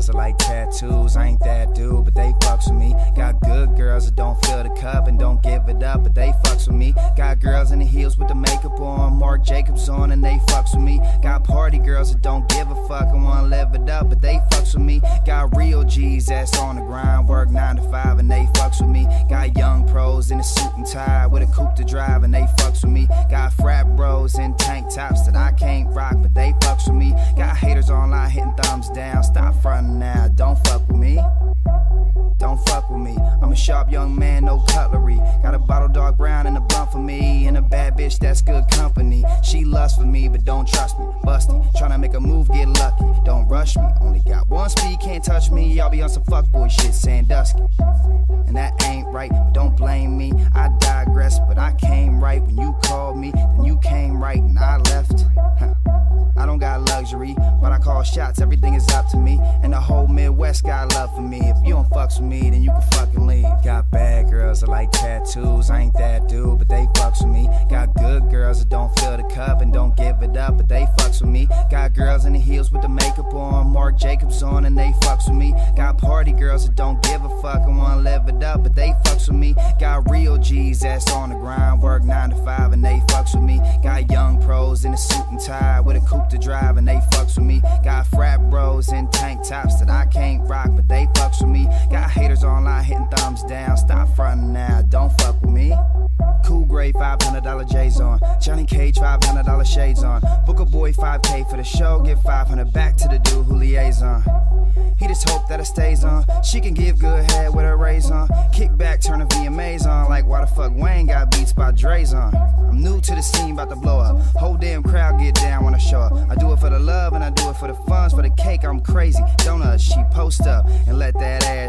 girls that like tattoos. I ain't that dude, but they fucks with me. Got good girls that don't fill the cup and don't give it up, but they fucks with me. Got girls in the heels with the makeup on, Marc Jacobs on, and they fucks with me. Got party girls that don't give a fuck and wanna live it up, but they fucks with me. Got real G's that's on the grind, work nine to five, and they fucks with me. Got young pros in a suit and tie with a coupe to drive, and they fucks with me. Got frat bros in tank tops that I can't rock, but they fucks with me. Got haters thumbs down. Stop fronting now, don't fuck with me. Don't fuck with me. I'm a sharp young man, no cutlery. Got a bottle dark brown and a blunt for me. And a bad bitch that's good company. She lust for me, but don't trust me. Busty, tryna make a move, get lucky. Don't rush me. Only got one speed, can't touch me. I'll be on some fuckboy shit, Sandusky. And that ain't right, but don't blame me. I digress, but I came right when you call shots, everything is up to me. And the whole Midwest got love for me. If you don't fucks with me, then you can fucking leave. Got bad girls that like tattoos, I ain't that dude, but they fucks with me. Got good girls that don't fill the cup and don't give it up, but they fucks with me. Got girls in the heels with the makeup on, Marc Jacobs on, and they fucks with me. Got party girls that don't give a fuck and wanna live it up, but they fucks with me. Got real G's that's on the grind, work nine to five, and they fucks with me. Got young pros in a suit and tie with a coupe to drive and they fucks with me. Got frat bros in tank tops that I can't rock, but they fucks with me. Got haters online hitting thumbs down. Stop frontin' now, don't fuck with me. Cool gray $500 J's on. Johnny Cage, $500 shades on. Book a boy 5K for the show, give 500 back to the dude who liaison. He just hope that it stays on. She can give good head with her raise on. Kick back, turn the VMAs on. Like why the fuck Wayne got beats by Dre's on. I'm new to the scene, about to blow up. Whole damn crowd get down when I show up. I do it for the love and I do it for the funds. For the cake, I'm crazy. Donuts, she post up and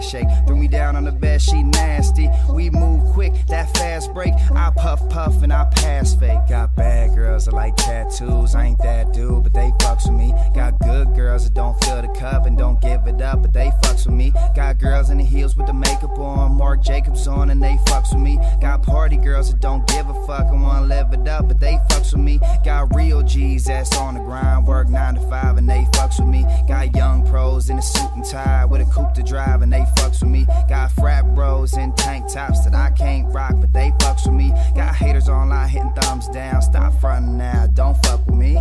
ass shake. Threw me down on the bed, she nasty. We move quick, that fast break. I puff puff and I pass fake. Got bad girls that like tattoos. I ain't that dude, but they fucks with me. Got good girls that don't fill the cup and don't give it up, but they fucks with me. Got girls in the heels with the makeup on, Marc Jacobs on, and they fucks with me. Got party girls that don't give a fuck and wanna live it up, but they fucks with me. Got real G's that's on the grind, work nine to five, and they fucks with me. Got young pros in a suit and tie with a coupe to drive, and they fucks with me. Got frat bros in tank tops that I can't rock, but they fucks with me. Got haters online hitting thumbs down. Stop frontin' now, don't fuck with me.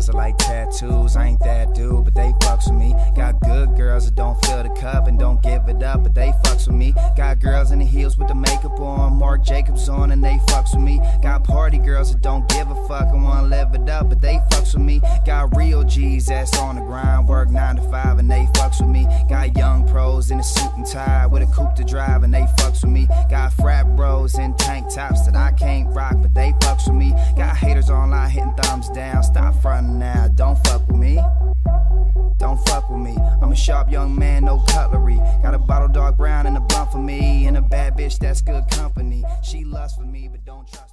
Girls that like tattoos, I ain't that dude, but they fucks with me. Got good girls that don't fill the cup and don't give it up, but they fucks with me. Got girls in the heels with the makeup on, Marc Jacobs on, and they fucks with me. Got party girls that don't give a fuck and wanna live it up, but they fucks with me. Got real G's that's on the grind, work nine to five, and they fucks with me. Got young pros in a suit and tie with a coupe to drive, and they fucks with me. Got frat bros in tank tops that I can't rock, but they sharp young man, no cutlery. Got a bottle dark brown and a blunt for me. And a bad bitch that's good company. She lust for me, but don't trust.